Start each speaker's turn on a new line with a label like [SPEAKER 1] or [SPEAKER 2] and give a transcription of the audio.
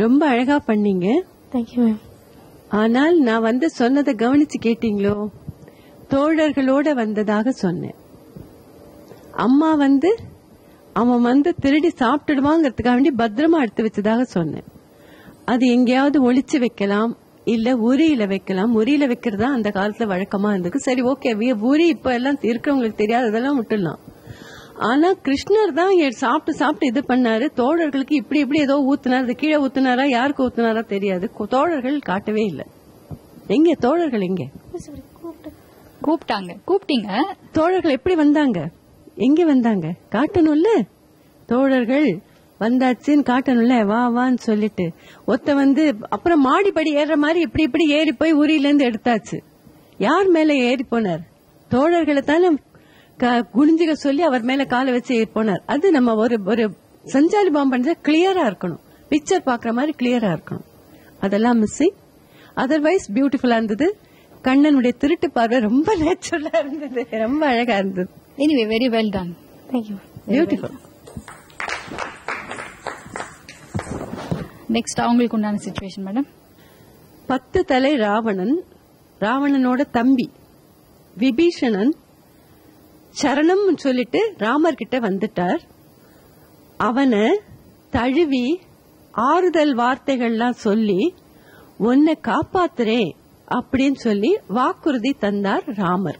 [SPEAKER 1] ரொம்ப அழகா பண்ணீங்க.
[SPEAKER 2] தேங்க்யூ மேம்
[SPEAKER 1] ஆனால் நான் வந்து சொன்னதை கவனிச்சு கேட்டீங்களோ? தோழர்களோட வந்ததாக சொன்னேன். அம்மா வந்து அவன் வந்து திருடி சாப்பிட்டுடுவாங்கிறதுக்காக வேண்டி பத்திரமா எடுத்து வச்சதாக சொன்னேன். அது எங்கேயாவது ஒளிச்சு வைக்கலாம் இல்ல உரியில வைக்கலாம். உரியில வைக்கிறதா அந்த காலத்துல வழக்கமா இருந்தது. சரி ஓகே உரி இப்ப எல்லாம் இருக்கிறவங்களுக்கு தெரியாததெல்லாம் விட்டுடலாம். ஆனா கிருஷ்ணர் தான் சாப்பிட்டு சாப்பிட்டு இது பண்ணாரு. தோழர்களுக்கு இப்படி இப்படி ஏதோ ஊத்துனாரு. அது கீழே ஊத்துனாரா யாருக்கு ஊத்துனாரா தெரியாது. தோழர்கள் காட்டவே இல்லை. எங்க தோழர்கள் எங்க?
[SPEAKER 3] கூப்பிட்டாங்க. கூப்பிட்டீங்க?
[SPEAKER 1] தோழர்கள் எப்படி வந்தாங்க? எங்க வந்தாங்க? காட்டணும்ல? தோழர்கள் வந்தாச்சுன்னு காட்டணும்ல? வா வான்னு சொல்லிட்டு. ஒத்த வந்து அப்புறம் மாடிப்படி ஏறுற மாதிரி இப்படி இப்படி ஏறி போய் உரியில இருந்து எடுத்தாச்சு. யார் மேல ஏறி போனார்? தோழர்களை தானே குனிஞ்சுக்க சொல்லி அவர் மேல காலை வச்சு போனார். அது நம்ம ஒரு ஒரு சஞ்சாரி பாம்பு பண்ணா கிளியரா இருக்கணும். பிக்சர் பாக்குற மாதிரி கிளியரா இருக்கணும். அதெல்லாம் மிஸ்ஸிங் அதர்வைஸ் பியூட்டிஃபுல்லா இருந்தது. கண்ணனுடைய திருட்டு பார்வை ரொம்ப நேச்சுரலா இருந்தது. ரொம்ப அழகா இருந்தது.
[SPEAKER 3] Anyway very well done
[SPEAKER 2] thank you
[SPEAKER 1] beautiful
[SPEAKER 3] next அவங்களுக்கு உண்டான சுச்சுவேஷன் மேடம்
[SPEAKER 1] பத்து தலை ராவணன் ராவணனோட தம்பி விபீஷணன் சரணம் சொல்லிட்டு ராமர் கிட்ட வந்துட்டார். அவனை தழுவி ஆறுதல் வார்த்தைகள்லாம் சொல்லி உன்னை காப்பாத்துறேன் அப்படின்னு சொல்லி வாக்குறுதி தந்தார் ராமர்.